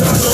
Let's.